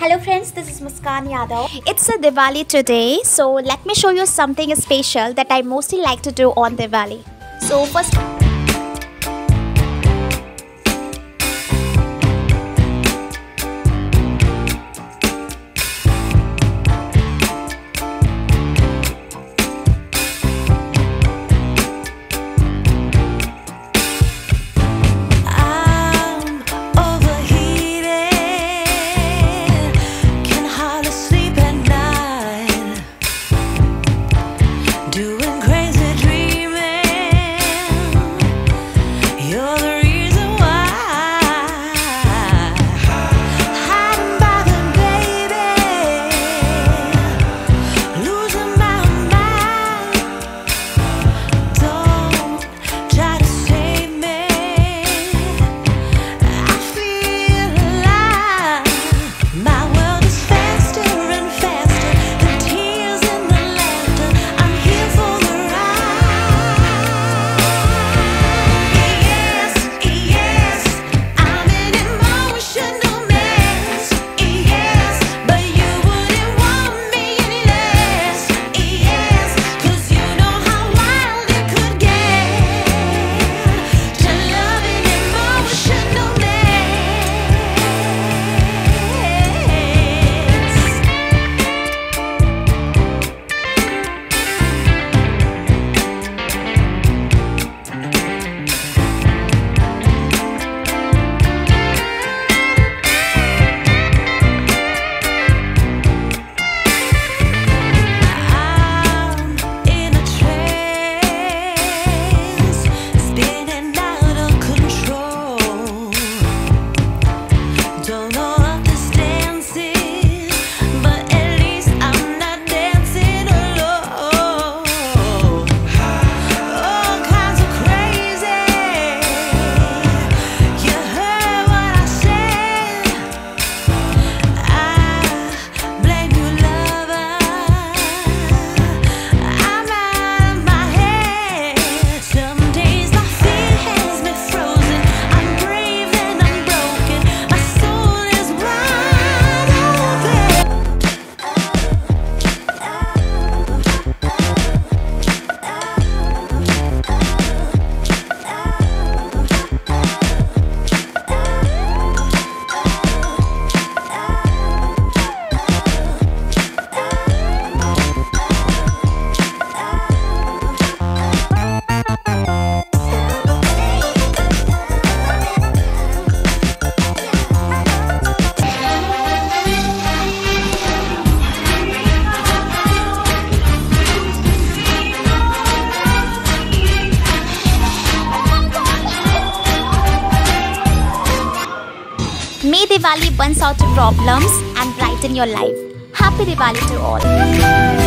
Hello friends, this is Muskan Yadav. It's a Diwali today, so let me show you something special that I mostly like to do on Diwali. So first May Diwali burns out your problems and brighten your life. Happy Diwali to all.